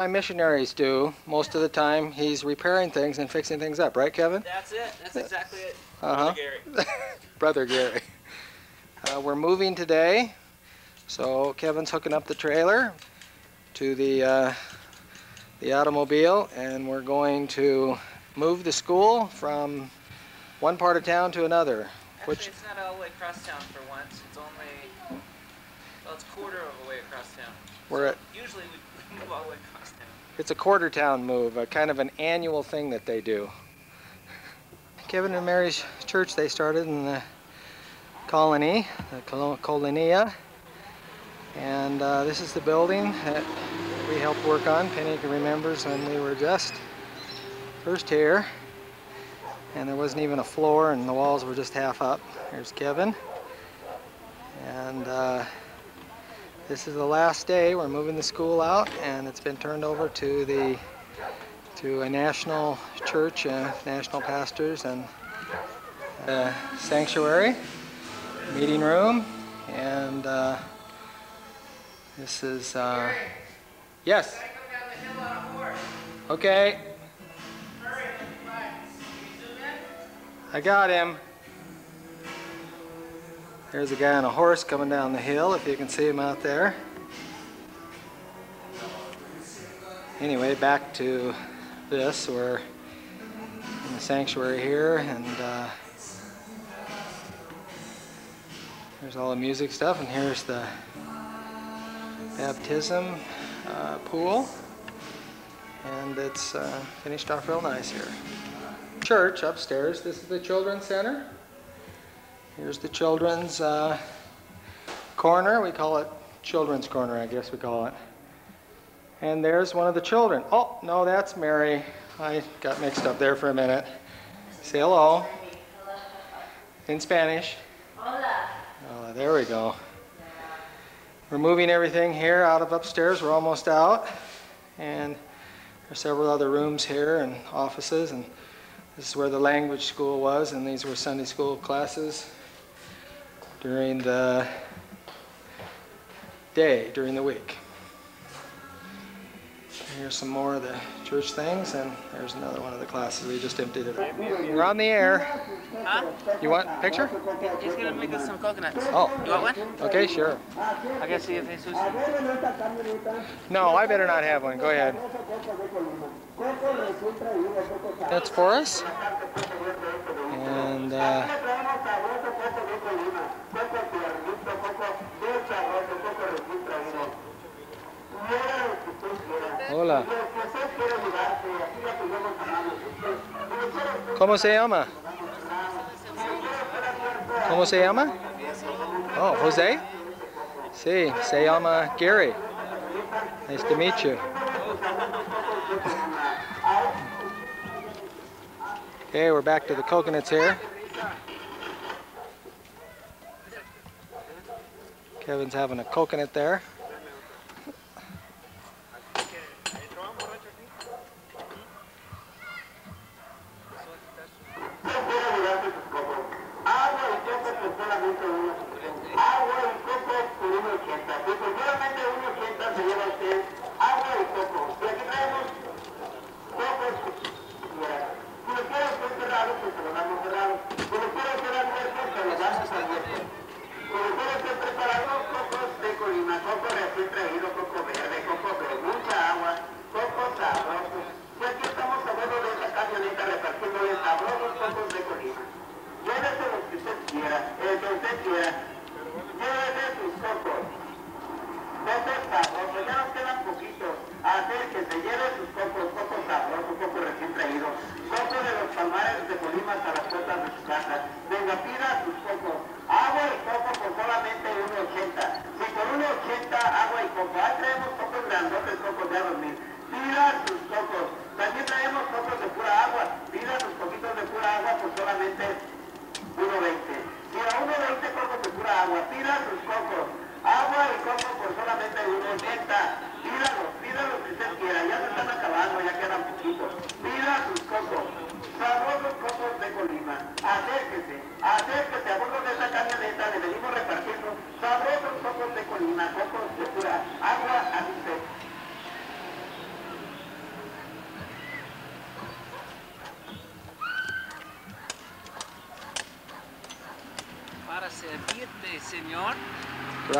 My missionaries do most of the time. He's repairing things and fixing things up, right, Kevin? That's it. That's exactly it. Uh huh. Gary. Brother Gary. Uh, we're moving today, so Kevin's hooking up the trailer to the uh, the automobile, and we're going to move the school from one part of town to another. Actually, Which it's not all the way across town for once. It's only, well, it's quarter of a way across town. we're at Usually we move all the way across town. It's a quarter town move, a kind of an annual thing that they do. Kevin and Mary's church, they started in the colony, the colo- colonia. And uh, this is the building that we helped work on. Penny remembers when we were just first here. And there wasn't even a floor and the walls were just half up. Here's Kevin. And uh, this is the last day. We're moving the school out, and it's been turned over to the to a national church, uh, national pastors, and uh, sanctuary, meeting room, and uh, this is uh, yes. Okay. I got him. There's a guy on a horse coming down the hill, if you can see him out there. Anyway, back to this. We're in the sanctuary here, and uh, there's all the music stuff, and here's the baptism uh, pool. And it's uh, finished off real nice here. Church upstairs. This is the children's center. Here's the children's uh, corner. We call it children's corner, I guess we call it. And there's one of the children. Oh, no, that's Mary. I got mixed up there for a minute. Say hello. In Spanish. Hola. Oh, there we go. We're moving everything here out of upstairs. We're almost out. And there's several other rooms here and offices. And this is where the language school was. And these were Sunday school classes during the day, during the week. Here's some more of the church things, and there's another one of the classes. We just emptied it out. You're on the air. Huh? You want a picture? He's gonna make us some coconuts. Oh. You want one? Okay, sure. I gotta see if Jesus. No, I better not have one. Go ahead. That's for us. And uh, hola. ¿Cómo se llama? ¿Cómo se llama? Oh, Jose? Sí, se llama Gary. Nice to meet you. Okay, we're back to the coconuts here. Kevin's having a coconut there.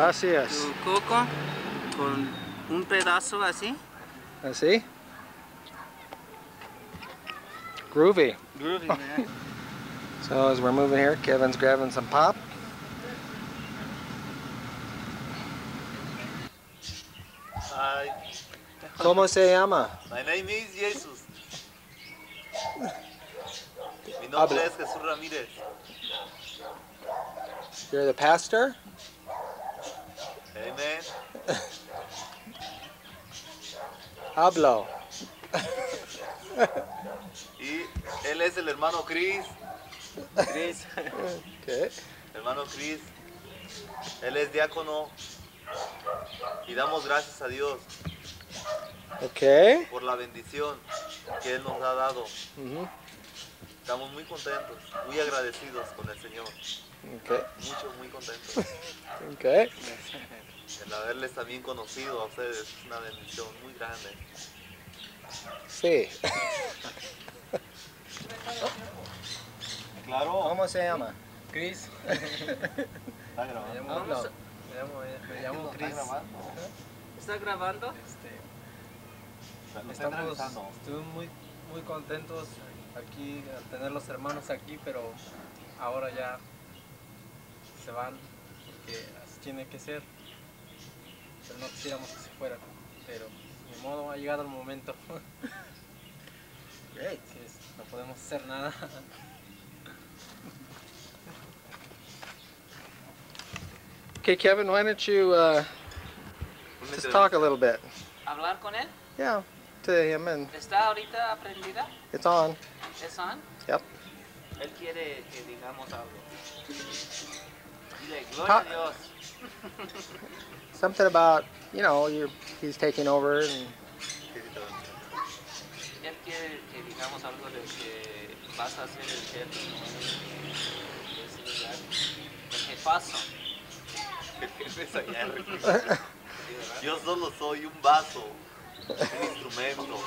Gracias. tu coco con un pedazo así. Así? Groovy. Groovy, man. So as we're moving here, Kevin's grabbing some pop. Hi, ¿Cómo se llama? my name is Jesus. Mi nombre Habla. es Jesús Ramírez. You're the pastor? Hablo. Y él es el hermano Chris. Chris. Okay. Hermano Chris. Él es diácono. Y damos gracias a Dios Okay. por la bendición que Él nos ha dado. Mhm. Estamos muy contentos, muy agradecidos con el Señor. Okay. Mucho, muy contentos. Okay. El haberles también conocido a ustedes es una bendición muy grande. Sí. Claro. ¿Cómo se llama? Chris, Está grabando. me llamo, Hablo. me llamo, me llamo Chris. ¿Está grabando? Este, estamos estuvimos muy, muy contentos aquí, al tener los hermanos aquí, pero ahora ya se van porque así tiene que ser. Pero no quisiéramos que se fueran, pero ni modo, ha llegado el momento. Great. No podemos hacer nada. Okay, Kevin, why don't you uh, just talk a little bit? ¿Hablar con él? Yeah, to him, and ¿Está ahorita aprendida? it's on. ¿Es on? Yep. Él quiere que digamos algo. Dile, gloria Pa- a Dios. Something about, you know, you he's taking over, and Él quiere que digamos algo de que vas a ser el jefe de ese lugar. El jefazo. Yo solo soy un vaso, un instrumento.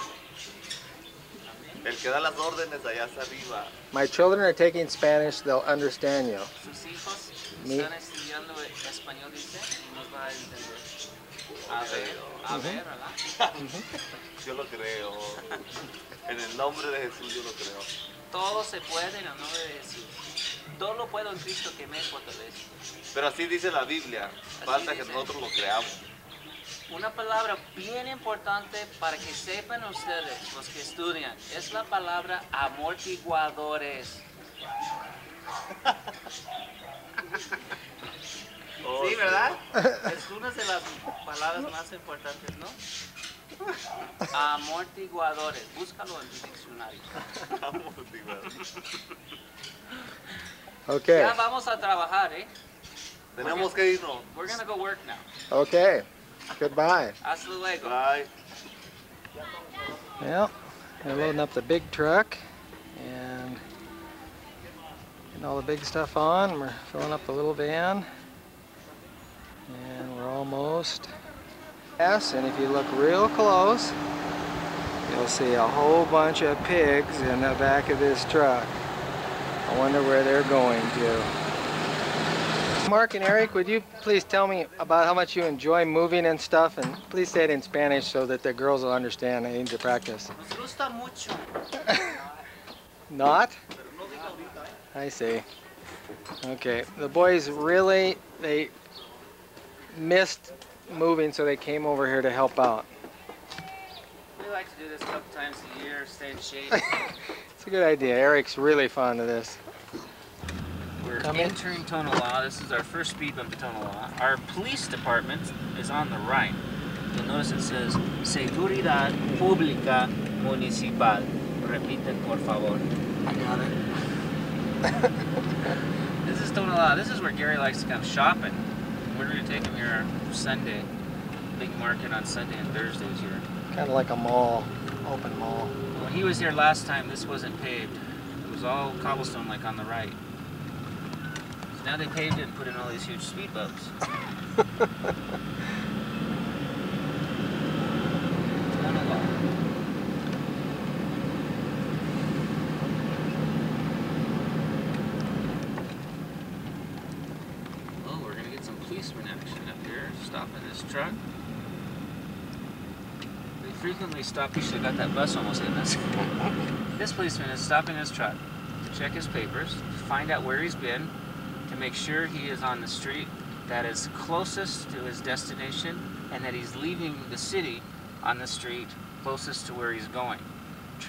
El que da las órdenes allá arriba. my children are taking Spanish. They'll understand you. Sus hijos Mi- están estudiando español, dice, y nos va a entender. A ver, a ver, ¿verdad? Yo lo creo. En el nombre de Jesús yo lo creo. Todo se puede en el nombre de Jesús. Todo lo puedo en Cristo que me fortalece. Pero así dice la Biblia. Falta que dice. nosotros lo creamos. Una palabra bien importante para que sepan ustedes, los que estudian, es la palabra amortiguadores. Oh, Sí, ¿verdad? Es una de las palabras más importantes, ¿no? Amortiguadores. Búscalo en tu diccionario. Diva. Okay. Ya vamos a trabajar, ¿eh? Tenemos que irnos. We're gonna go work now. Okay. Goodbye. Hasta luego. Bye. Well, they're loading up the big truck and getting all the big stuff on. We're filling up the little van. And we're almost. Yes, and if you look real close, you'll see a whole bunch of pigs in the back of this truck. I wonder where they're going to. Mark and Eric, would you please tell me about how much you enjoy moving and stuff? And please say it in Spanish so that the girls will understand. I need to practice. Nos. Not? I see. Okay. The boys really they missed moving so they came over here to help out. We like to do this a couple times a year, stay in shape. It's a good idea. Eric's really fond of this. We're Come in. entering Tonalá. This is our first speed bump to Tonalá. Our police department is on the right. You'll notice it says Seguridad Pública Municipal. Repite, por favor. I got it. This is Tonalá. This is where Gary likes to come shopping. We're going to take him here Sunday. Big market on Sunday and Thursdays here. Kind of like a mall, open mall. When he was here last time, this wasn't paved. It was all cobblestone like on the right. Now they paved it and put in all these huge speed bumps. Oh, policeman action up here, stopping this truck. They frequently stop, you should have got that bus almost in us. this policeman is stopping his truck to check his papers, find out where he's been, to make sure he is on the street that is closest to his destination and that he's leaving the city on the street closest to where he's going.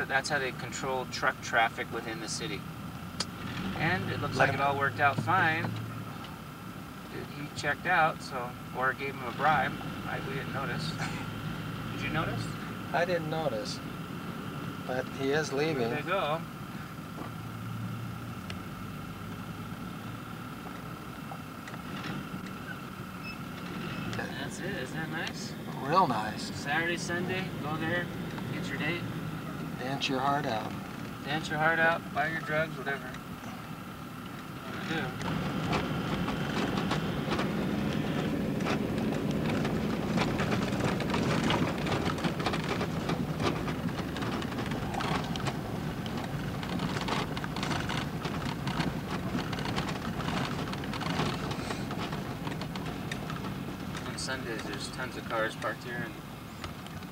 That's how they control truck traffic within the city. And it looks like it all worked out fine. He checked out, so or gave him a bribe. I, we didn't notice. Did you notice? I didn't notice. But he is leaving. There they go. That's it. Isn't that nice? Real nice. Saturday, Sunday, go there, get your date, Dance your heart out. dance your heart out, buy your drugs, whatever. you wanna do. On Sundays, there's tons of cars parked here, and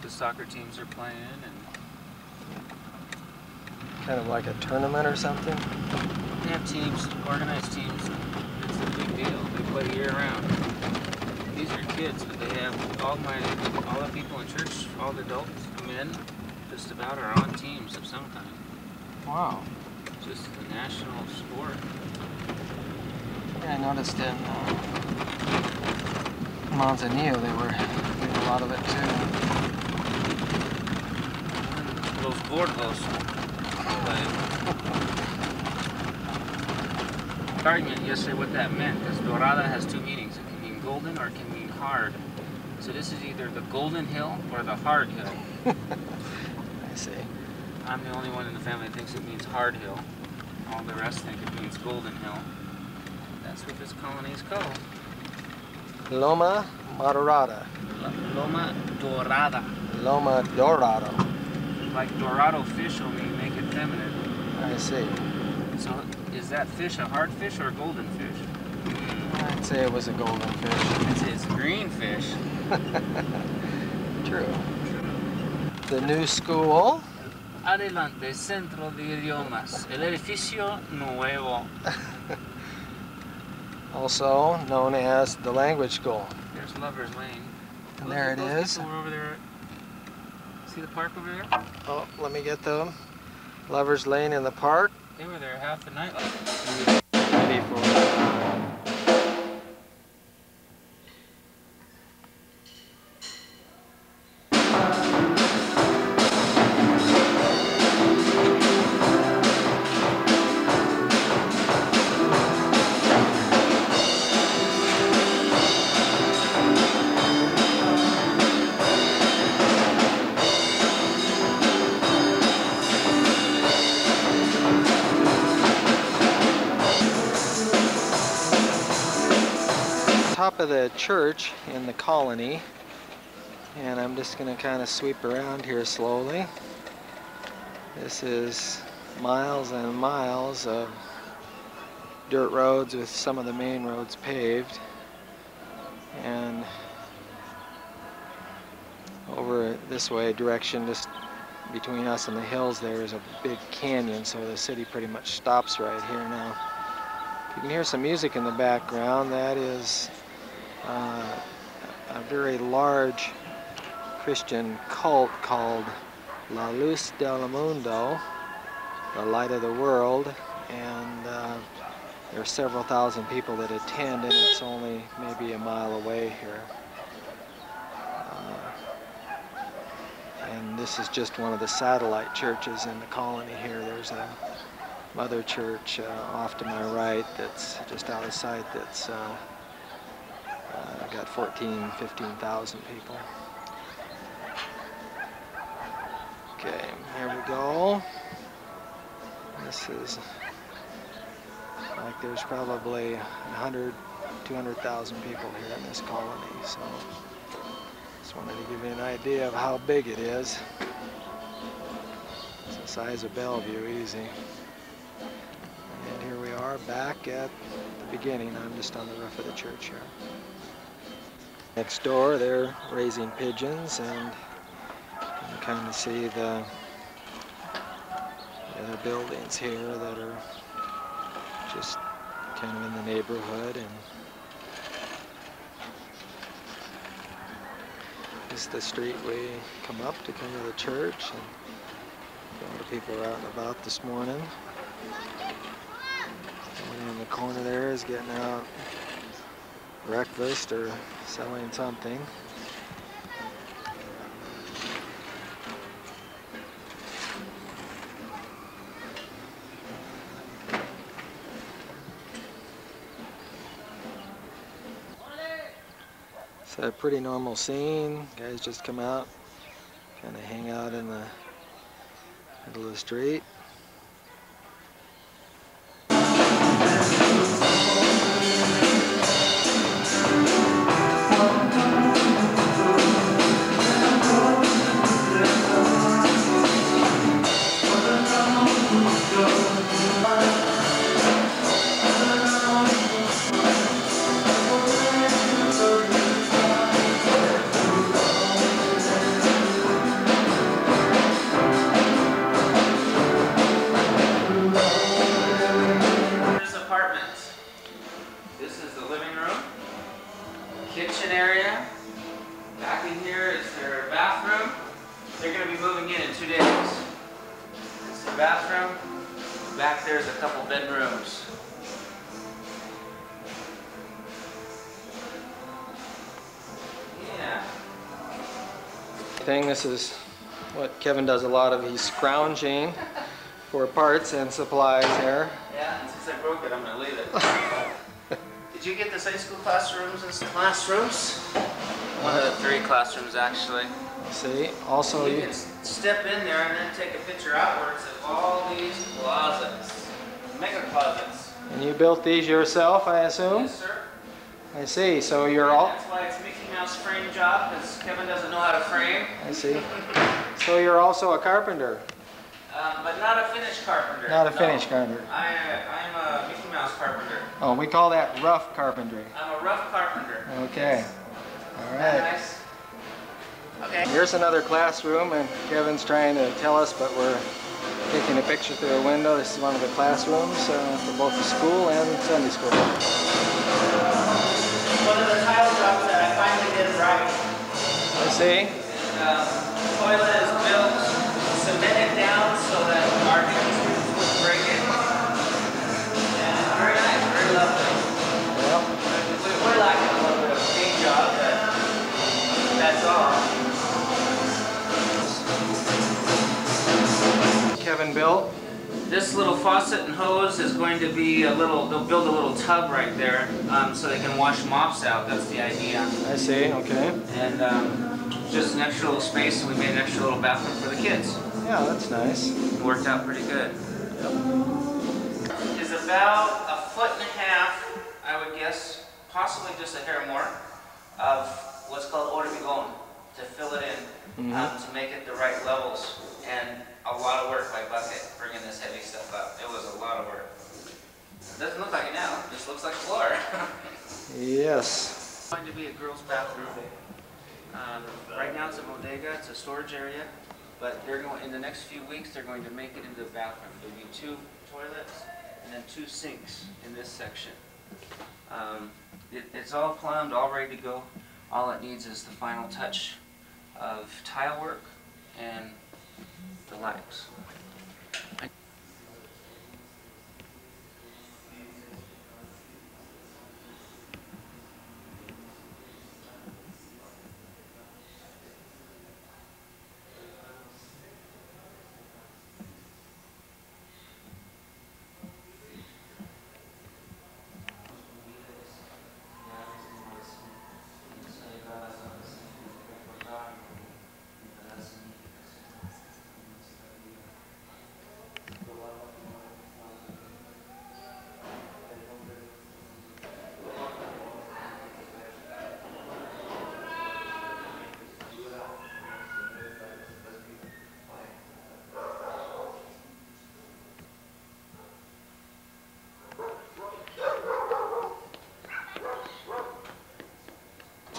the soccer teams are playing, and Kind of like a tournament or something. They have teams, organized teams. It's a big deal. They play year round. These are kids, but they have all my, all the people in church, all the adults, men, just about are on teams of some kind. Wow. Just a national sport. Yeah, I noticed in uh, Manzanillo they were doing a lot of it too. Los gordos. play. Argument yesterday what that meant, because dorada has two meanings. It can mean golden or it can mean hard. So this is either the golden hill or the hard hill. I see. I'm the only one in the family that thinks it means Hard Hill. All the rest think it means Golden Hill. That's what this colony is called. Loma Madorada. L- Loma Dorada. Loma Dorado. Like Dorado fish, only make it feminine. I see. So is that fish a hard fish or a golden fish? I'd say it was a golden fish. It's, it's green fish. True. The new school. Adelante, Centro de Idiomas. El edificio nuevo. also known as the language school. There's Lover's Lane. And there it is. people over there. See the park over there? Oh, let me get them. Lover's Lane in the park. They were there half the night. Church in the colony and I'm just going to kind of sweep around here slowly. This is miles and miles of dirt roads with some of the main roads paved and over this way direction just between us and the hills there is a big canyon so the city pretty much stops right here now. You can hear some music in the background. That is uh, a very large Christian cult called La Luz del Mundo, the light of the world, and uh, there are several thousand people that attend, and it's only maybe a mile away here. Uh, and this is just one of the satellite churches in the colony here. There's a mother church uh, off to my right that's just out of sight that's uh, got 14, 15,000 people. Okay, here we go. This is like there's probably 100, 200,000 people here in this colony, so just wanted to give you an idea of how big it is. It's the size of Bellevue, easy. And here we are back at the beginning. I'm just on the roof of the church here. Next door, they're raising pigeons, and you can kind of see the, the other buildings here that are just kind of in the neighborhood. And this is the street we come up to come to the church. And a lot of people are out and about this morning. Someone in the corner there is getting out breakfast or selling something. It's a pretty normal scene. Guys just come out, kind of hang out in the middle of the street. Be moving in in two days. This is the bathroom. Back there's a couple bedrooms. Yeah. thing. This is what Kevin does a lot of. He's scrounging for parts and supplies here. Yeah, and since I broke it, I'm gonna leave it. Did you get the high school classrooms and classrooms? Uh, One of the three classrooms, actually. See, also You you, can step in there and then take a picture outwards of all these closets, mega closets. and you built these yourself, I assume. Yes, sir. I see. So you're all. That's why it's Mickey Mouse frame job, because Kevin doesn't know how to frame. I see. So you're also a carpenter, Um, but not a finished carpenter. not a no. finished carpenter. I, I'm a Mickey Mouse carpenter. Oh, we call that rough carpentry. I'm a rough carpenter. Okay. All Isn't that right. Okay. Here's another classroom, and Kevin's trying to tell us, but we're taking a picture through a window. This is one of the classrooms uh, for both the school and Sunday school. One of the tile jobs that I finally did right. I see. Um, toilet Kevin built. This little faucet and hose is going to be a little, they'll build a little tub right there um, so they can wash mops out. That's the idea. I see. Okay. And um, just an extra little space, and we made an extra little bathroom for the kids. Yeah, that's nice. It worked out pretty good. Yep. Is about a foot and a half, I would guess, possibly just a hair more, of what's called hormigón to fill it in, um, to make it the right levels. And a lot of work by Bucket bringing this heavy stuff up. It was a lot of work. It doesn't look like it now, it just looks like floor. Yes. It's going to be a girls' bathroom. Um, right now it's a bodega, it's a storage area, but they're going, in the next few weeks, they're going to make it into a bathroom. There'll be two toilets and then two sinks in this section. Um, it, it's all plumbed, all ready to go. All it needs is the final touch of tile work and the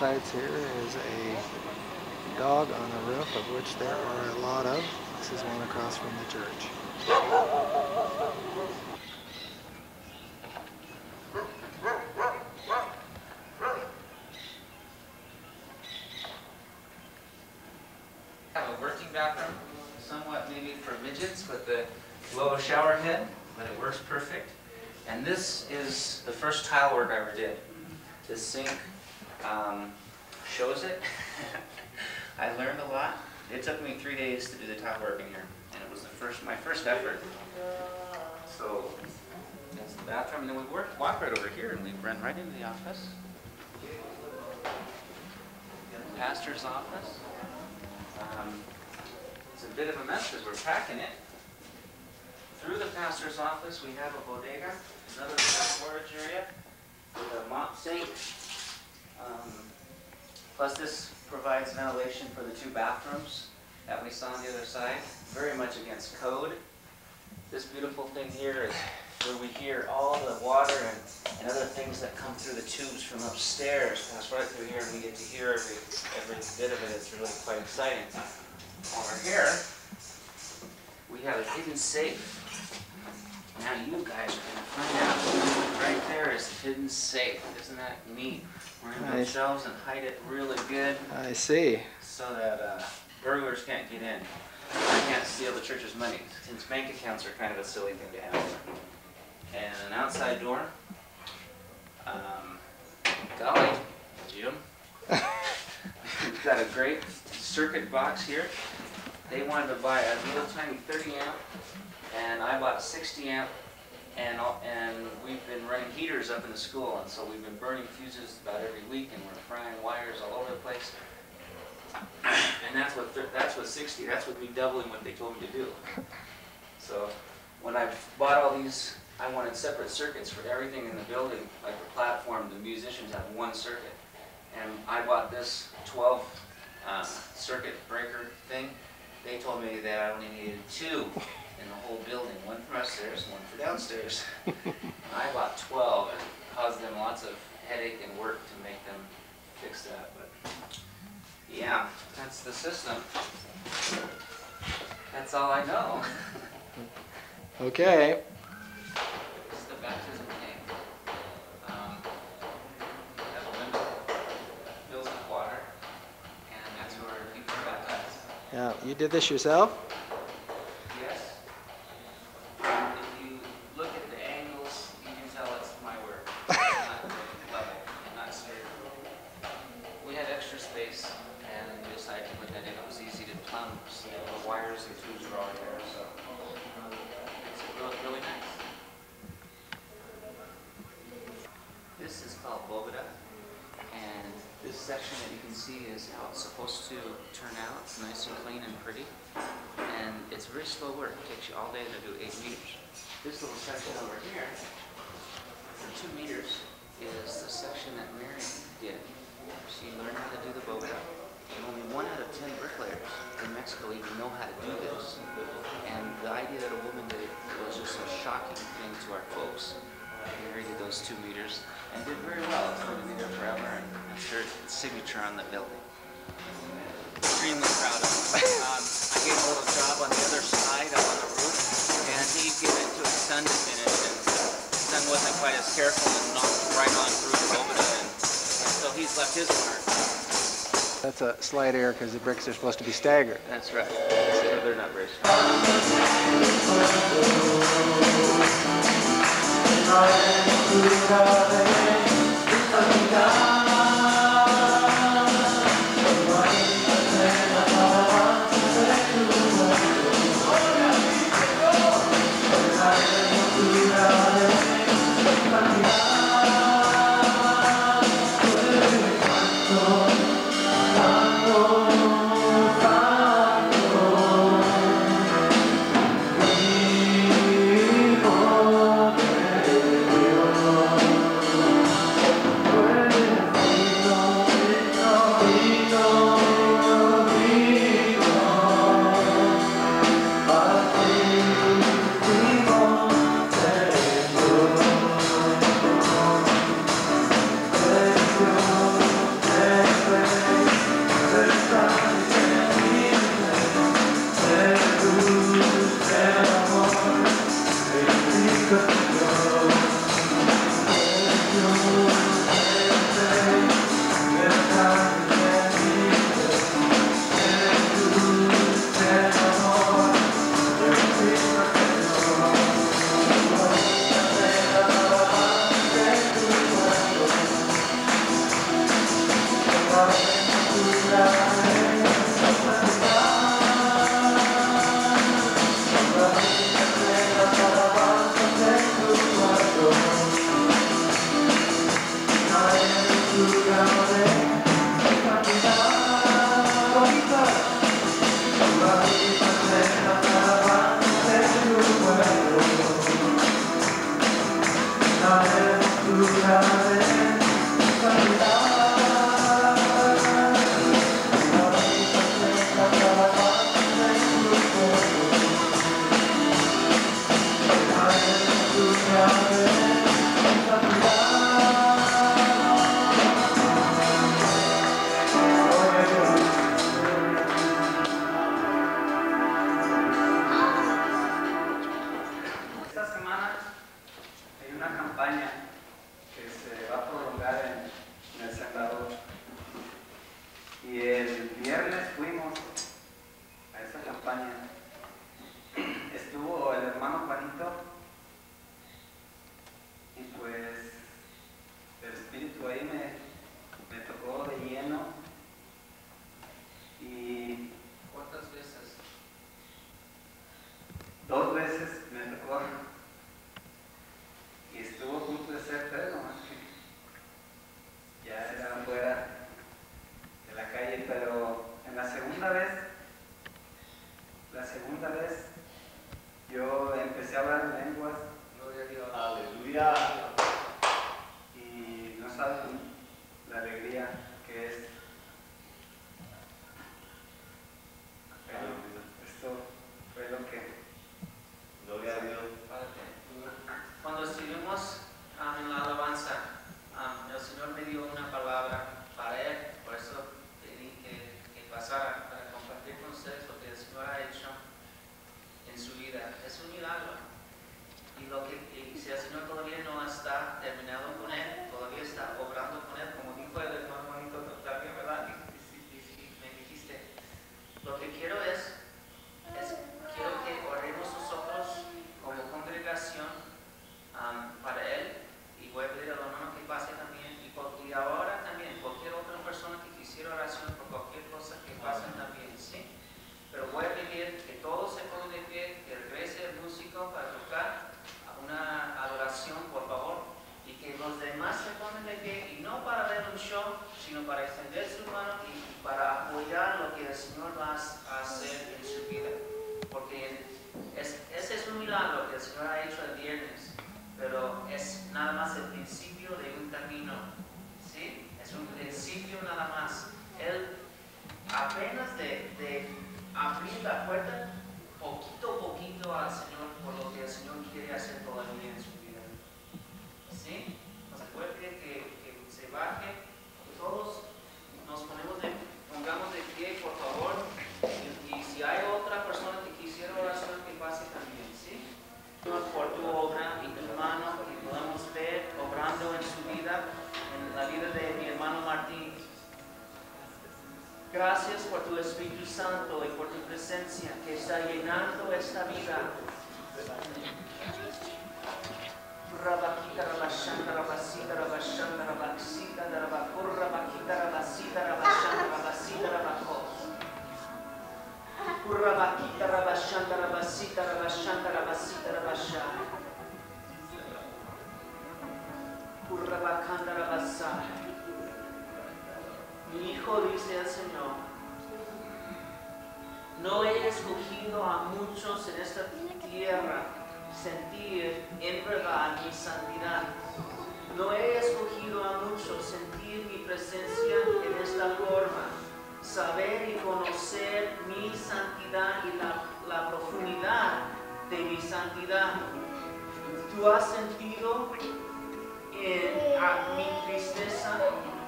sights here is a dog on the roof, of which there are a lot of. This is one across from the church. Have a working bathroom, somewhat maybe for midgets with the low shower head, but it works perfect. And this is the first tile work I ever did. This sink um, shows it. I learned a lot. It took me three days to do the tile work in here, and it was the first, my first effort. So that's the bathroom, and then we work, walk right over here, and we run right into the office. Pastor's office. Um, It's a bit of a mess because we're packing it. Through the pastor's office, we have a bodega, another storage area with a mop sink. Um, Plus this provides ventilation for the two bathrooms that we saw on the other side, very much against code. This beautiful thing here is where we hear all the water and, and other things that come through the tubes from upstairs, pass right through here, and we get to hear every, every bit of it. It's really quite exciting. Over here, we have a hidden safe. Now you guys are gonna find out. Right there is hidden safe. Isn't that neat? We're gonna build Nice. shelves and hide it really good I see. so that uh, burglars can't get in. They can't steal the church's money, since bank accounts are kind of a silly thing to have. And an outside door. Um, Golly, Jim. We've got a great circuit box here. They wanted to buy a little tiny 30 amp, and I bought a 60 amp, and, and we've been running heaters up in the school, and so we've been burning fuses about every week, and we're frying wires all over the place. And that's what that's what 60, that's what me doubling what they told me to do. So when I bought all these, I wanted separate circuits for everything in the building, like the platform, the musicians have one circuit. And I bought this 12 uh, circuit breaker thing. They told me that I only needed two in the whole building, one for upstairs, one for downstairs. And I bought 12 and caused them lots of headache and work to make them fix that, but yeah, that's the system. That's all I know. Okay. This is the baptism tank. Um, a window, fills with water, and that's where people are baptized. Yeah, you did this yourself? This little section over here, for two meters, is the section that Mary did. She learned how to do the Bogota, and only one out of ten bricklayers in Mexico even know how to do this. And the idea that a woman did it was just a shocking thing to our folks. Mary did those two meters and did very well. It's going to be there forever, and sure it's signature on the building. Extremely proud of him. Um, I gave a little job on the other side on the sun to finish, and the sun wasn't quite as careful and knocked right on through the and so he's left his mark. That's a slight error because the bricks are supposed to be staggered. That's right. So they're not very strong. Apenas de, de abrir la puerta poquito a poquito al Señor por lo que el Señor quiere hacer todavía en su vida. ¿Sí? Puede pedir que, que se baje, todos nos ponemos de, pongamos de pie, por favor, y, y si hay otra persona que quisiera oración, que pase también, ¿sí? Por tu obra y tu mano que podamos ver obrando en su vida, en la vida de Gracias por tu Espíritu Santo y por tu presencia que está llenando esta vida. Rabakita, rabashanda, Mi hijo dice al Señor, no he escogido a muchos en esta tierra sentir en verdad mi santidad. No he escogido a muchos sentir mi presencia en esta forma, saber y conocer mi santidad y la, profundidad de mi santidad. Tú has sentido eh, a mi tristeza,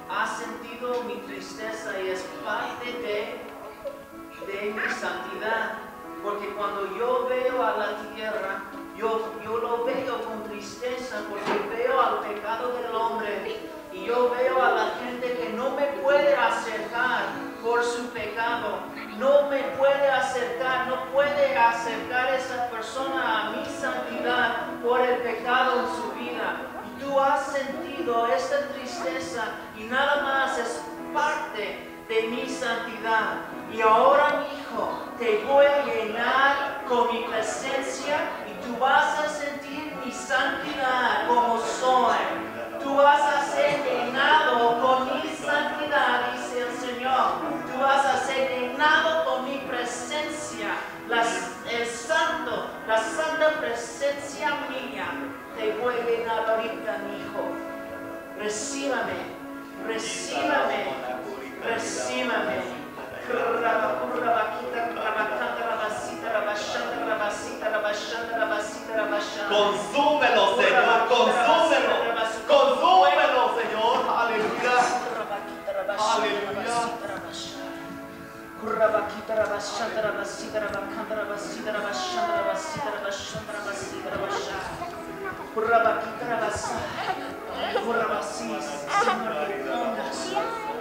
has sentido mi tristeza y es parte de, de mi santidad. Porque cuando yo veo a la tierra, yo, yo lo veo con tristeza porque veo al pecado del hombre y yo veo a la gente que no me puede acercar por su pecado, no me puede acercar, no puede acercar esa persona a mi santidad por el pecado en su vida. Tú has sentido esta tristeza y nada más es parte de mi santidad. Y ahora, mi hijo, te voy a llenar con mi presencia y tú vas a sentir mi santidad como soy. Tú vas a ser llenado con mi santidad, dice el Señor. Tú vas a ser llenado con mi presencia, el santo, la santa presencia mía. Te voy a llenar ahorita, mi hijo. Recíbame, recíbame, recíbame. Consúmelo, Señor, consúmelo. Consúmelo, Señor. Aleluya. Aleluya.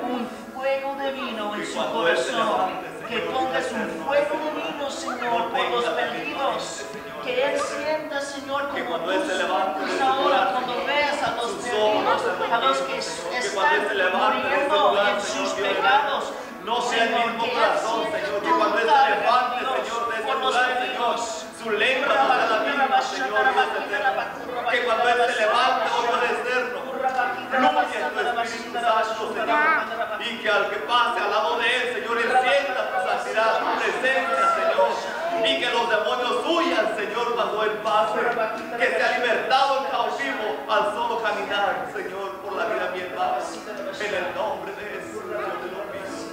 un fuego de vino en su corazón, que pongas un fuego de vino, Señor, por los perdidos, que Él sienta, Señor, como tú sientes ahora cuando veas a los perdidos, a los que están muriendo en sus pecados, no sea el mismo corazón, Señor, que cuando Él se levante, Señor, de ese lugar, este su lengua para la vida, Señor que cuando Él se levanta, oh Dios eterno, fluya tu Espíritu Santo, Señor, y que al que pase al lado de Él, Señor, encienda tu santidad, tu presencia, Señor, y que los demonios huyan, Señor, cuando Él pase, que sea libertado el cautivo al solo caminar, Señor, por la vida mi hermano, en el nombre de Jesús, Dios de los mismos.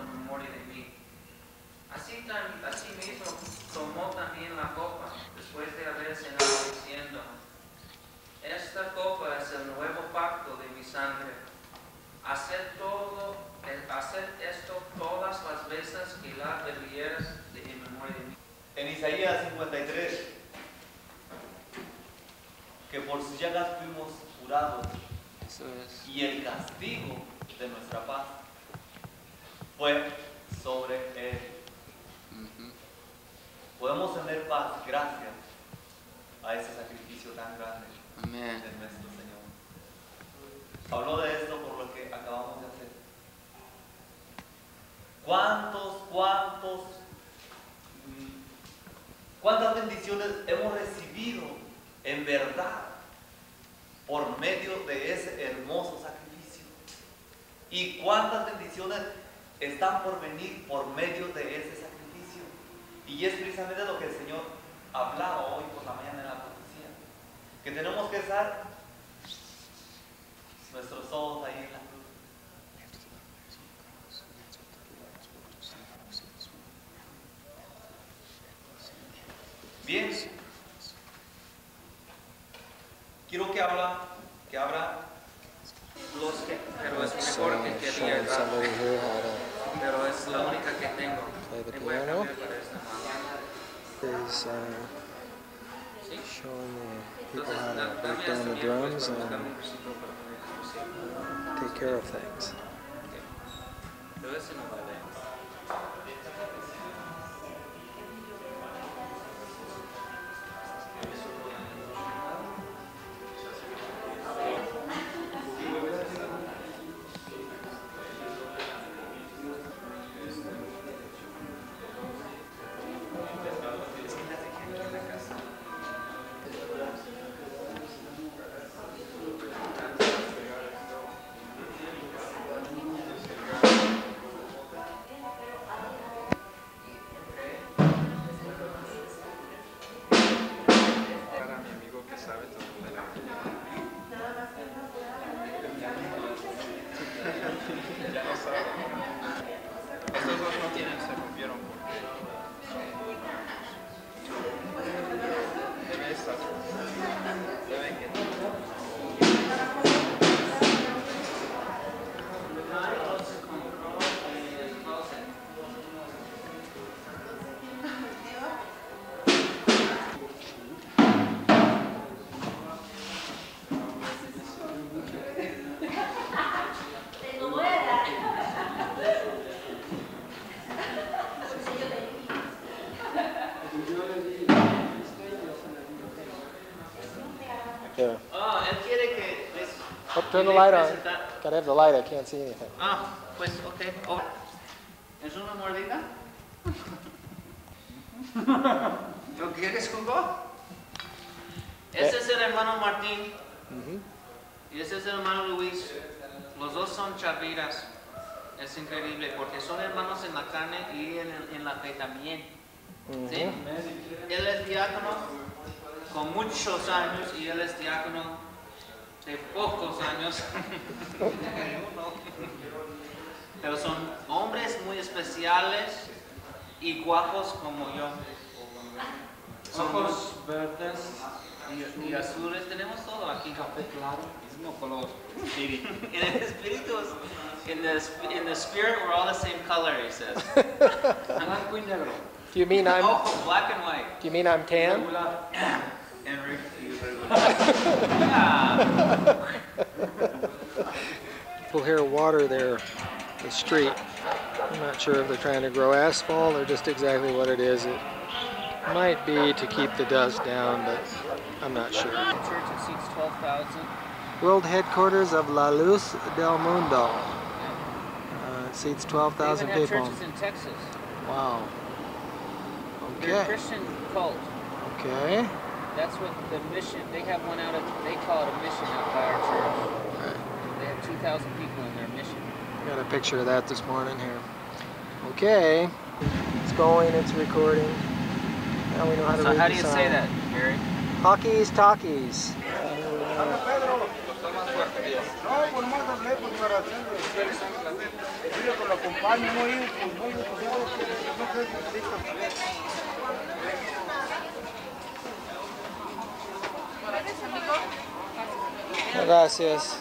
en memoria de mí. Así, así mismo tomó también la copa, después de haber cenado, diciendo, esta copa es el nuevo pacto de mi sangre. Hacer, todo, eh, hacer esto todas las veces que la bebieras de en memoria de mí. En Isaías 53, que por sus llagas fuimos curados. Es. Y el castigo de nuestra paz fue sobre él. Podemos tener paz gracias a ese sacrificio tan grande Amén. de nuestro Señor. Habló de esto por lo que acabamos de hacer. ¿Cuántos, cuántos, mm, cuántas bendiciones hemos recibido en verdad por medio de ese hermoso sacrificio? ¿Y cuántas bendiciones están por venir por medio de ese sacrificio? Y es precisamente lo que el Señor hablaba hoy por la mañana en la profecía. Que tenemos que estar nuestros ojos ahí en la cruz. Bien. Quiero que habla, que abra Los que, pero es mejor que quería showing ¿verdad? somebody here how Pero es la única que tengo. Play the Me voy a piano. cambiar para esta mano. is uh, showing the people how to break down the drums and un versículo para poner eso. take care of things. Turn the light on. presentar- Gotta have the light. I can't see anything. Ah, pues ok. Oh. ¿Es una mordida? ¿No quieres jugo? Ese es el hermano Martín y ese es el hermano Luis. Los dos son chaviras. Es increíble porque son hermanos en la carne y en, en la fe también. ¿sí? Él es diácono con muchos años y él es diácono de pocos años. Pero son hombres muy especiales y guapos como yo. Ojos verdes y, y azules, tenemos todo aquí. Café claro, mismo color. en el espíritu, in the, in the spirit, we're all the same color, he says. Blanco y negro. Do you mean I'm? Oh, black and white. Do you mean I'm tan? And re- yeah. People here water there, the street. I'm not sure if they're trying to grow asphalt or just exactly what it is. It might be to keep the dust down, but I'm not sure. The church seats 12,000. World headquarters of La Luz del Mundo. Uh, seats 12,000 even have people. churches in Texas. Wow. They're a Okay. Christian cult. Okay. That's what the mission, they have one out of, they call it a mission out by our church. Right. They have 2,000 people in their mission. Got a picture of that this morning here. Okay. It's going, it's recording. Now we know how to So how do you say that, Gary? Hockeys, talkies. Gracias.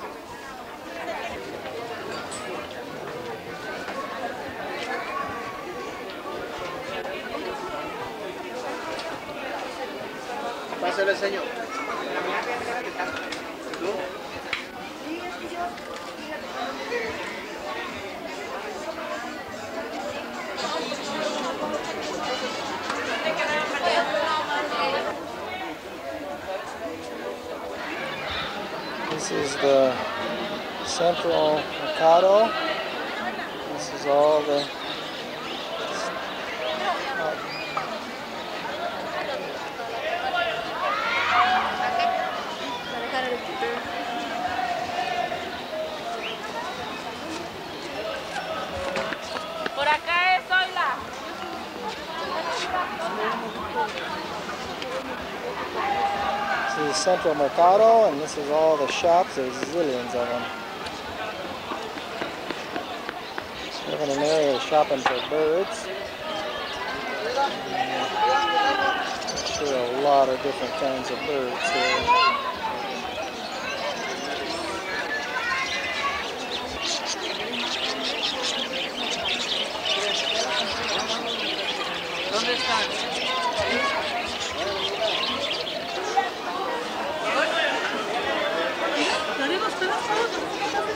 Pásale, señor. This is the central Mercado. This is all the Por acá es Zoila. This is Central Mercado, and this is all the shops. There's zillions of them. Living in there, they're shopping for birds. And Sure, a lot of different kinds of birds here. ¿Dónde están?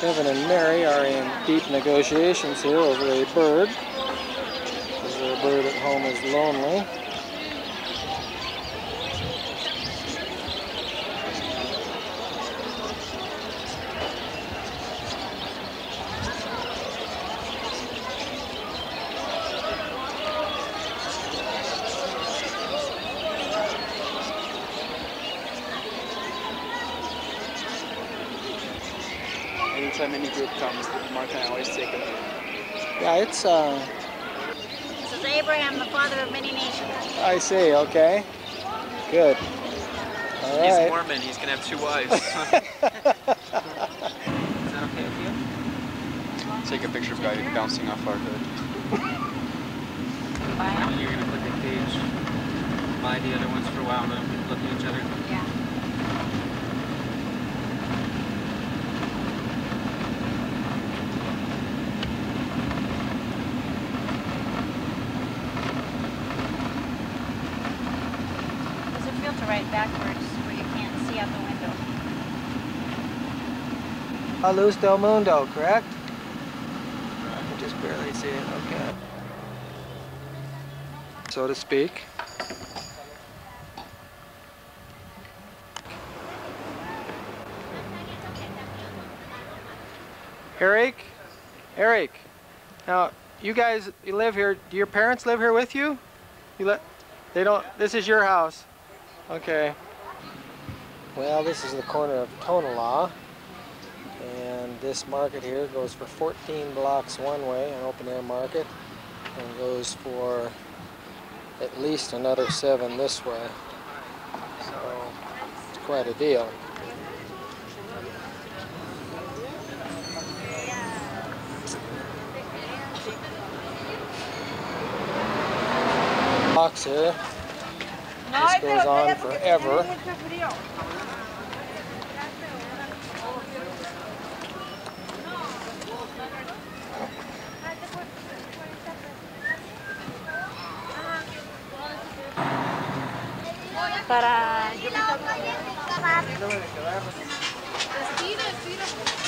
Kevin and Mary are deep negotiations here over a bird. Because their bird at home is lonely. Anytime any group comes, Mark and I always take them. Yeah, it's, uh, This is Abraham, the father of many nations. I see, okay. Good. All He's right. Mormon. He's gonna have two wives. Is that okay with you? take a picture of guy bouncing off our hood. You're gonna put the cage by the other ones for a while and then look at each other. Yeah. Does it feel to write backwards where you can't see out the window? La Luz del Mundo, correct? I can just barely see it, okay. So to speak. Eric? Eric, now you guys, you live here, do your parents live here with you? You let, they don't, this is your house? Okay. Well, this is the corner of Tonala. And this market here goes for 14 blocks one way, an open air market, and goes for at least another seven this way. So it's quite a deal. Blocks here. This goes on forever. Para yo Es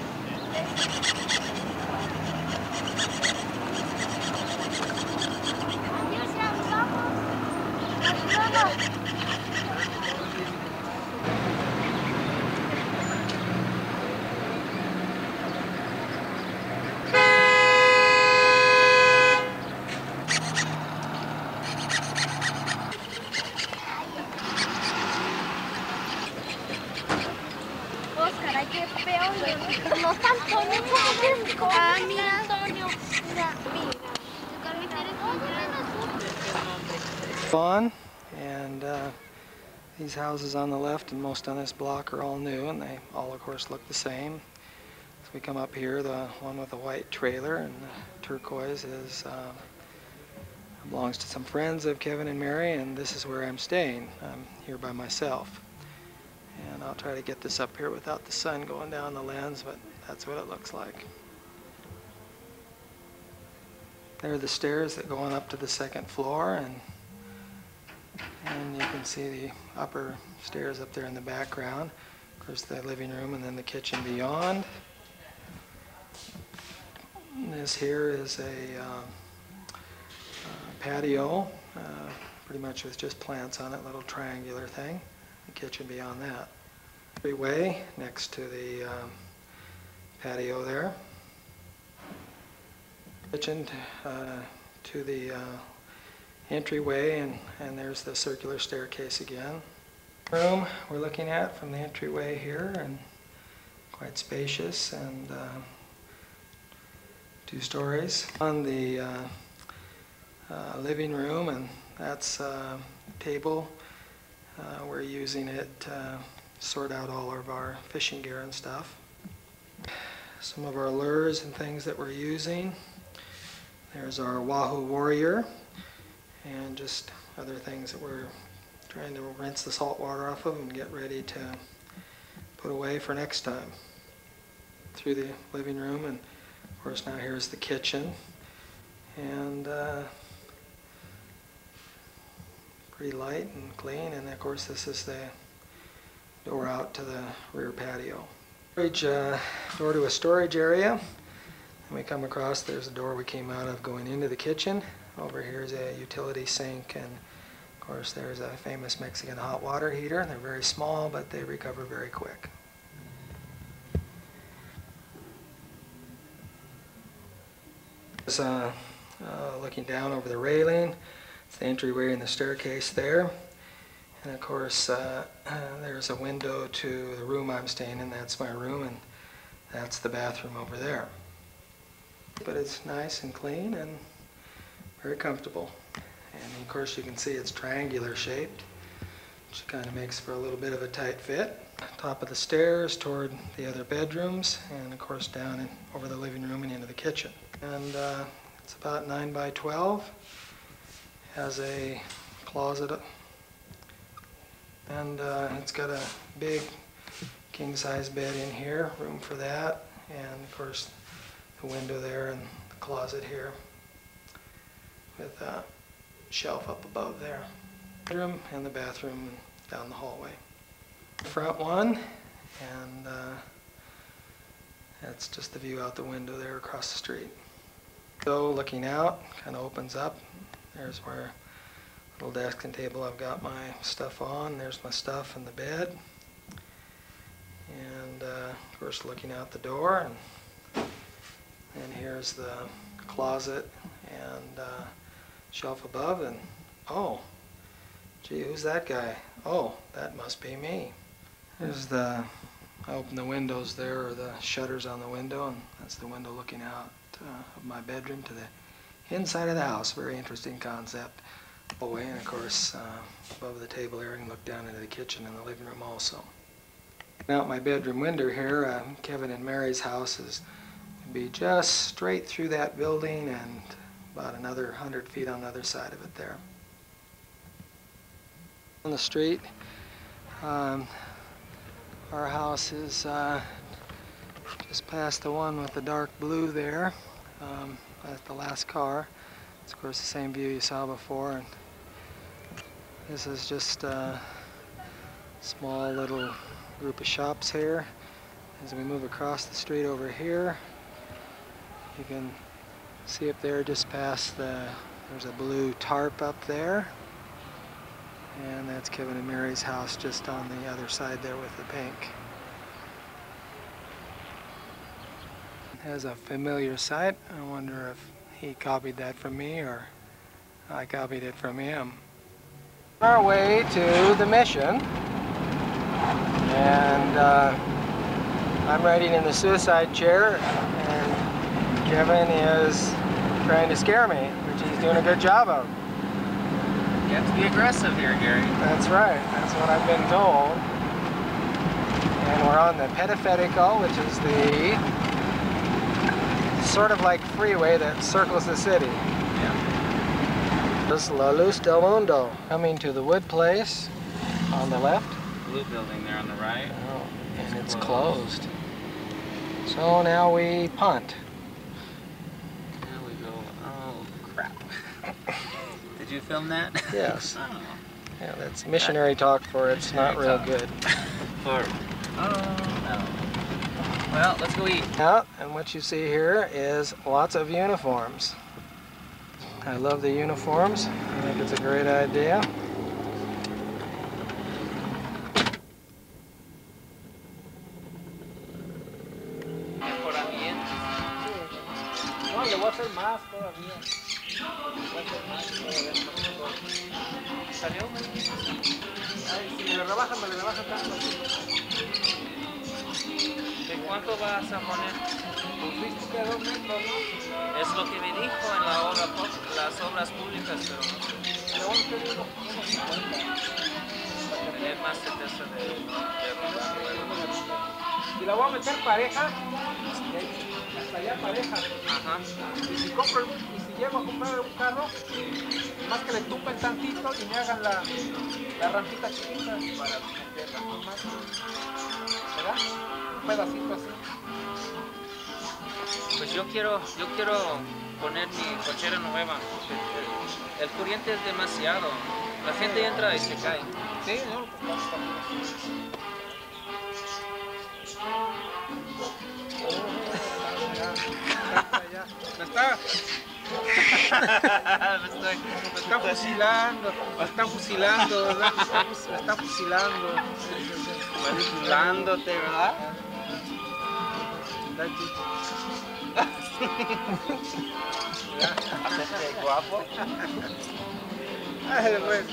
these houses on the left and most on this block are all new, and they all, of course, look the same. So we come up here, the one with the white trailer and turquoise is uh, belongs to some friends of Kevin and Mary, and this is where I'm staying. I'm here by myself. And I'll try to get this up here without the sun going down the lens, but that's what it looks like. There are the stairs that go on up to the second floor, and and you can see the upper stairs up there in the background. Of course, the living room and then the kitchen beyond. This here is a um, uh, patio, uh, pretty much with just plants on it, little triangular thing. The kitchen beyond that. Freeway next to the um, patio there. Kitchen uh, to the uh, entryway, and, and there's the circular staircase again. Room we're looking at from the entryway here, and quite spacious, and uh, two stories. On the uh, uh, living room, and that's uh, table. Uh, we're using it to sort out all of our fishing gear and stuff. Some of our lures and things that we're using. There's our Wahoo Warrior and just other things that we're trying to rinse the salt water off of and get ready to put away for next time. Through the living room and of course now here's the kitchen and uh, pretty light and clean and of course this is the door out to the rear patio. Storage, uh, door to a storage area and we come across, there's a door we came out of going into the kitchen. Over here is a utility sink and of course there's a famous Mexican hot water heater. And they're very small but they recover very quick. Uh, uh, looking down over the railing, it's the entryway and the staircase there. And of course, uh, uh, there's a window to the room I'm staying in. That's my room, and that's the bathroom over there. But it's nice and clean and very comfortable. And of course, you can see it's triangular shaped, which kind of makes for a little bit of a tight fit. Top of the stairs toward the other bedrooms, and of course, down and over the living room and into the kitchen. And uh, it's about 9 by 12. Has a closet And uh, it's got a big king-size bed in here, room for that. And of course, the window there and the closet here with a shelf up above there. Bedroom and the bathroom down the hallway. Front one, and uh, that's just the view out the window there across the street. So looking out, kind of opens up. There's where little desk and table I've got my stuff on. There's my stuff in the bed. And uh, of course looking out the door and and here's the closet and uh, shelf above and oh gee who's that guy? Oh that must be me. There's the I open the windows there or the shutters on the window and that's the window looking out uh, of my bedroom to the inside of the house. Very interesting concept. Boy and of course uh, above the table there I look down into the kitchen and the living room also. Out my bedroom window here uh, Kevin and Mary's house is be just straight through that building and about another 100 feet on the other side of it there. On the street, um, our house is uh, just past the one with the dark blue there. Um, that's the last car. It's of course the same view you saw before. And this is just a small little group of shops here. As we move across the street over here, you can see up there just past the, there's a blue tarp up there. And that's Kevin and Mary's house just on the other side there with the pink. Has a familiar sight. I wonder if he copied that from me or I copied it from him. Our way to the mission. And uh, I'm riding in the suicide chair Kevin is trying to scare me, which he's doing a good job of. You have to be aggressive here, Gary. That's right. That's what I've been told. And we're on the Periférico, which is the sort of like freeway that circles the city. Yeah. This is La Luz del Mundo. Coming to the wood place on the left. Blue building there on the right. Oh, and it's closed. So now we punt. Now we go, oh crap. Did you film that? Yes. oh. Yeah, that's missionary talk for it's not real Missionary good. For, oh no. Well, let's go eat. Yeah, and what you see here is lots of uniforms. I love the uniforms. I think it's a great idea. No, le ¿eh? voy a hacer más todavía. Meter pareja, y ahí, hasta allá pareja. Ajá. Y si compro, y si llego a comprar un carro, más que le tumpen tantito y me hagan la, la rampita chiquita para meterla nomás. ¿Verdad? Un pedacito así. Pues yo quiero, yo quiero poner mi cochera nueva. El, el corriente es demasiado. La gente entra y se cae. Sí, no, pues vamos a Me está, me, estoy, me está fusilando, me está fusilando, ¿verdad? Me está, me está fusilando. manipulándote, ¿verdad? Está aquí. Hacerte guapo. Pues.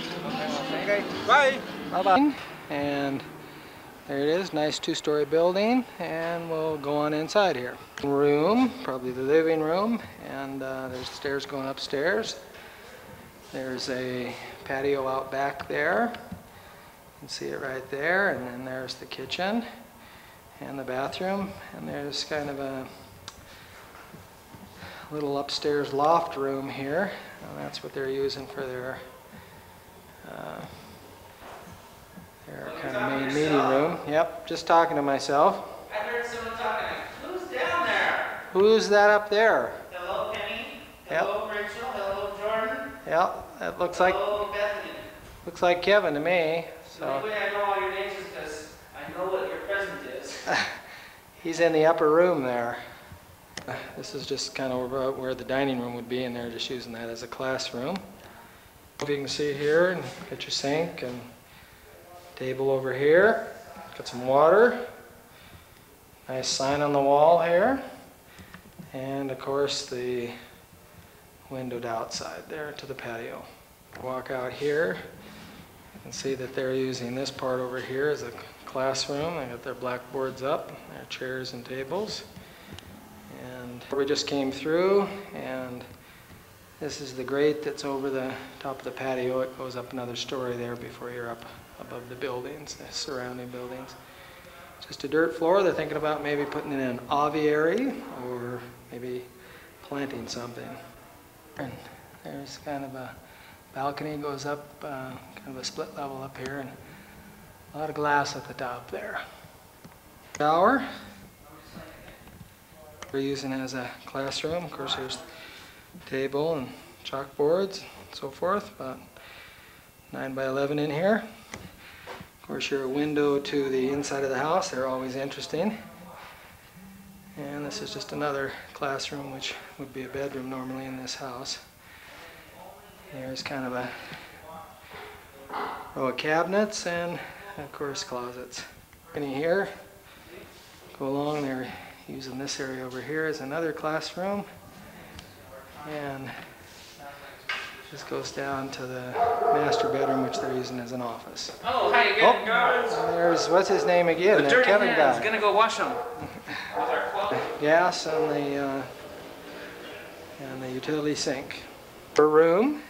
Bye. Bye bye. And there it is, nice two-story building, and we'll go on inside here. Room, probably the living room, and uh, there's stairs going upstairs. There's a patio out back there. You can see it right there, and then there's the kitchen and the bathroom, and there's kind of a little upstairs loft room here, and that's what they're using for their uh, Their kind of main meeting room. Yep, just talking to myself. I heard someone talking. Who's down there? Who's that up there? Hello, Penny. Yep. Hello, Rachel. Hello, Jordan. Yep, that looks like Hello, Bethany. looks like Kevin to me. So The only way I know all your names is because I know what your present is. he's in the upper room there. This is just kind of where- the dining room would be, and they're just using that as a classroom. You can see here, and get your sink and table over here. Got some water. Nice sign on the wall here. And of course the windowed outside there to the patio. Walk out here. Can see that they're using this part over here as a classroom. They got their blackboards up, their chairs and tables. And we just came through and this is the grate that's over the top of the patio. It goes up another story there before you're up above the buildings, the surrounding buildings. Just a dirt floor. They're thinking about maybe putting in an aviary or maybe planting something. And there's kind of a balcony goes up, uh, kind of a split level up here, and a lot of glass at the top there. Shower. We're using it as a classroom. Of course, there's table and chalkboards and so forth, about 9 by 11 in here. Course, your window to the inside of the house, they're always interesting. And this is just another classroom, which would be a bedroom normally in this house. There's kind of a row of cabinets and, of course, closets. Any here, go along there, using this area over here as another classroom. And this goes down to the master bedroom, which they're using as an office. Oh, hi you Oh, there's, what's his name again? The That dirty Kevin hands. guy. Gonna go wash them. Gas and the uh, and the utility sink. Her room.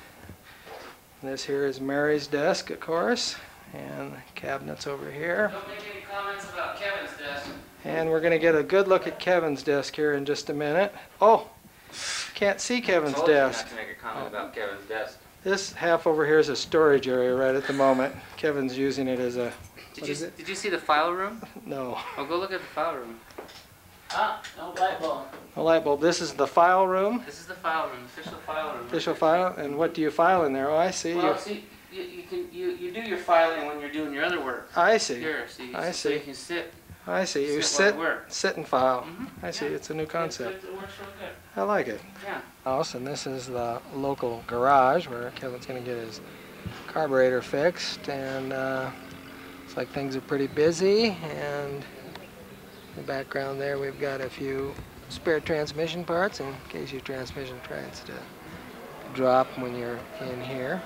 This here is Mary's desk, of course, and cabinets over here. Don't make any comments about Kevin's desk. And we're going to get a good look at Kevin's desk here in just a minute. Oh, can't see Kevin's Told you not desk. to make a comment about Kevin's desk. This half over here is a storage area right at the moment. Kevin's using it as a Did you it? did you see the file room? no Oh, go look at the file room. Ah, no light bulb. No light bulb. This is the file room, This is the file room, official file room. official file. And what do you file in there? Oh, I see. Well, You, see, you, you can you, you do your filing when you're doing your other work. I see. Here, see, I so see. you can sit. I see. You Sit sit, sit and file. Mhm. I see. Yeah. It's a new concept. It, it works real good. I like it. Yeah. And this is the local garage where Kevin's going to get his carburetor fixed. And uh, it's like things are pretty busy. And in the background there, we've got a few spare transmission parts in case your transmission tries to drop when you're in here.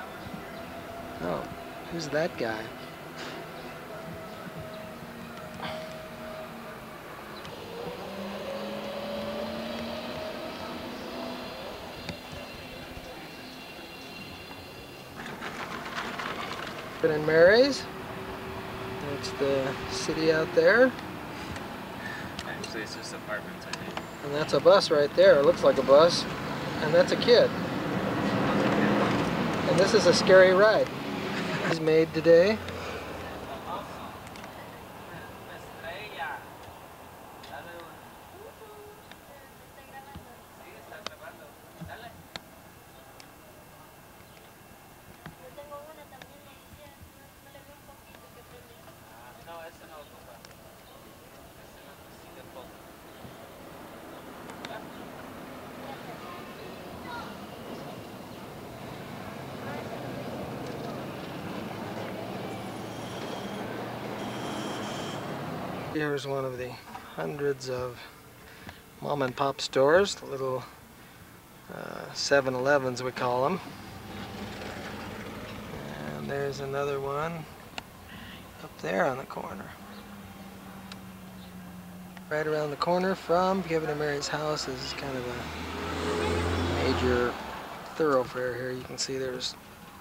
Oh, who's that guy? Been in Mary's. That's the city out there. Actually, it's just apartments, I think. And that's a bus right there. It looks like a bus. And that's a kid. And this is a scary ride. He's made today. Here's one of the hundreds of mom and pop stores, the little uh, 7-Elevens we call them. And there's another one up there on the corner. Right around the corner from Kevin and Mary's house is kind of a major thoroughfare here. You can see there's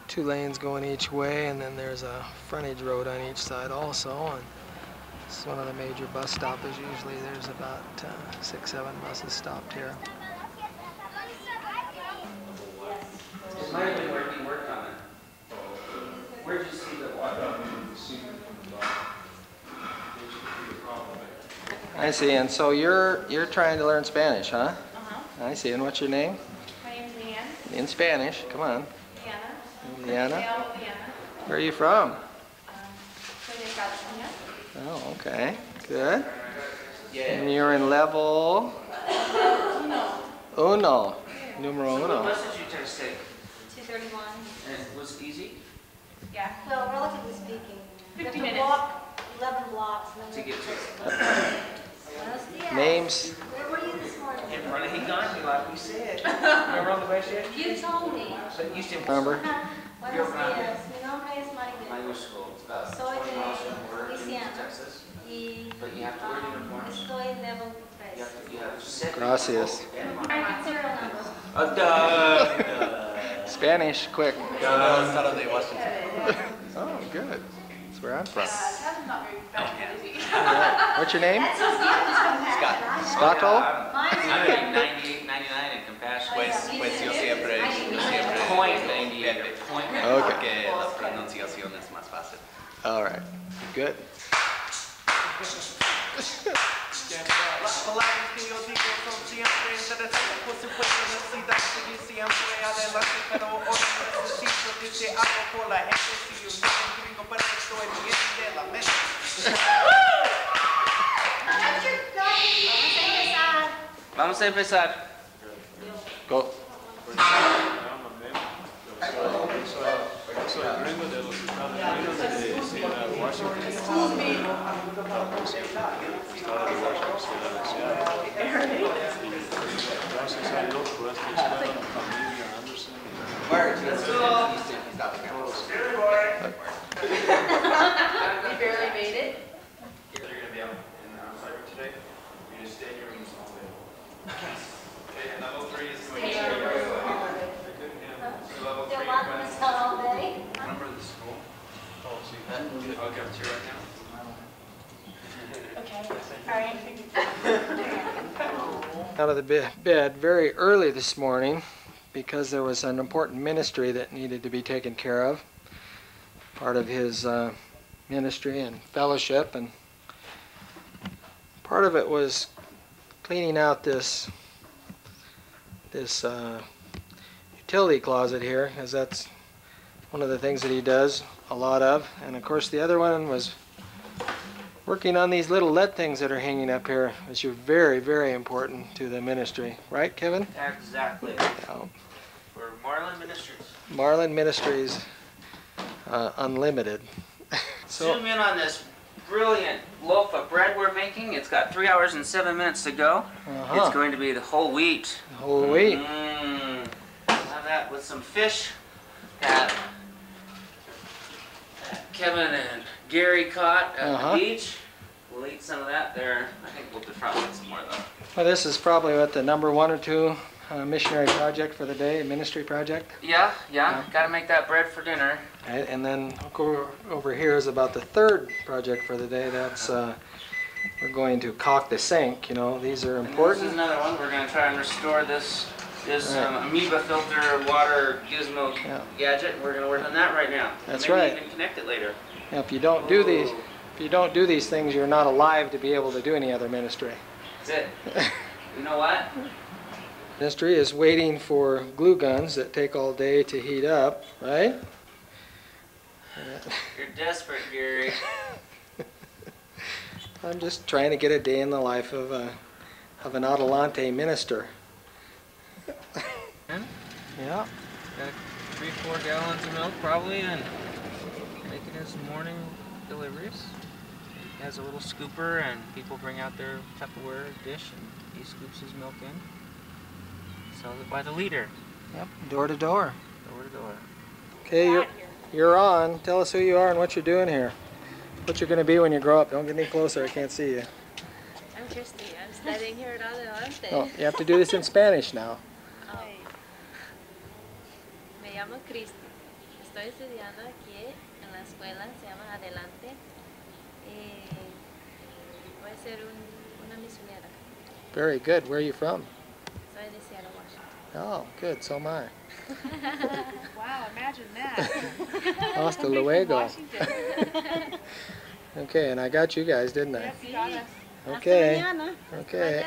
two lanes going each way and then there's a frontage road on each side also. And it's one of the major bus stoppers. Usually there's about uh, six, seven buses stopped here. It might have worked on it. Where did you see the? I see, and so you're you're trying to learn Spanish, huh? Uh -huh. I see, and what's your name? My name's Leanne. In Spanish, come on. Leanna. Leanna. Where are you from? Okay. Good. And you're in level uno. Numero What uno. bus did you just take? 231. And it was easy Yeah. Well, relatively speaking. You have 50 to minutes. walk 11 blocks. and to get to. Buenos dias. Names. Where were you this morning? In front of Higani, like we said. Remember on the way shit? You told me. But you still. Remember? Buenos dias. Mi nombre es Maribel. Language school. It's about Soy de from where Louisiana. Texas. Y But you have to wear um, uniforms. estoy level You have to, you have set. Gracias. American. Uh, duh. Spanish, quick. Saturday, Oh, good. That's where I'm from. That's not very bad, is he? All right. What's your name? Scott. Scotto? I'm I'm 98, 99 in compassion. Pues, pues yo siempre, yo siempre. Point 98. Point. Okay. Porque la pronunciación es más fácil. All right. Good. Las palabras que yo digo son siempre interesantes, por supuesto necesitan seguir siempre adelante, pero hoy necesito decir algo por la gente, si yo no gringo, pero estoy bien de la mente. Vamos a empezar. Go. Soy gringo de los Estados Unidos, de Ciudad Washington. Estado de Washington, Ciudad de Seattle. Gracias a Dios por esta escuela, familia Anderson. We barely made it. You're gonna be out in the outside room today? You just stay in your rooms all day. Okay, and level three is. Stay in your room all day. So level three, locking out. Number of the school. Oh, see, I'll give it to you right now. Out of the be- bed very early this morning because there was an important ministry that needed to be taken care of. Part of his uh, ministry and fellowship, and part of it was cleaning out this this uh, utility closet here, because that's one of the things that he does a lot of. And of course, the other one was working on these little lead things that are hanging up here, which are very, very important to the ministry. Right, Kevin? Exactly. Yeah. For Marlin Ministries. Marlin Ministries uh, Unlimited. so, Zoom in on this brilliant loaf of bread we're making. It's got three hours and seven minutes to go. uh-huh. It's going to be the whole wheat. The whole wheat. Mmm. Have that with some fish that, that Kevin and Gary caught at Uh-huh. the beach. We'll eat some of that there. I think we'll probably get some more though. Well, this is probably what the number one or two uh, missionary project for the day, ministry project. Yeah, yeah. Yeah. Got to make that bread for dinner. Right? And then over here is about the third project for the day. That's uh, we're going to caulk the sink. You know, these are And This is another one. We're going to try and restore this this Right. um, amoeba filter water gizmo Yeah. gadget. We're going to work on that right now. That's Maybe right. even connect it later. Now, if you don't do these, if you don't do these things, you're not alive to be able to do any other ministry. That's it. You know what? Ministry is waiting for glue guns that take all day to heat up, right? You're desperate, Gary. I'm just trying to get a day in the life of a of an Adelante minister. Yeah. Got three, four gallons of milk probably, and making his morning deliveries. He has a little scooper, and people bring out their Tupperware dish, and he scoops his milk in. Sells it by the liter, Yep. Door to door. door to door. Okay, you're you're on. Tell us who you are and what you're doing here. What you're going to be when you grow up. Don't get any closer. I can't see you. I'm Christy. I'm studying here at Adelante. Oh, you have to do this in Spanish now. Me llamo Christy. Estoy estudiando aquí en la escuela, se llama Adelante. Y voy a ser un- una misionera. Very good. Where are you from? Soy de Seattle, Washington. Oh, good. So am I. Wow, imagine that. Hasta Coming luego. Okay, and I got you guys, didn't I? Yep, you got us. Okay. Okay.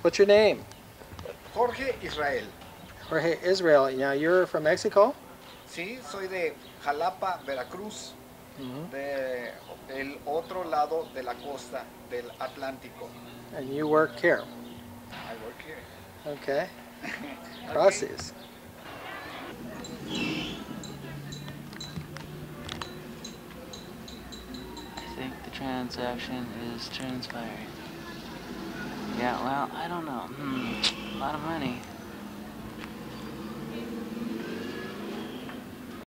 What's your name? Jorge Israel. Jorge Israel. Now you're from Mexico? Sí, soy de Jalapa, Veracruz, Mhm. de el otro lado de la costa del Atlántico. And you work here. I work here. Okay. Gracias. I think the transaction is transpiring. Yeah, well, I don't know. Hmm, a lot of money.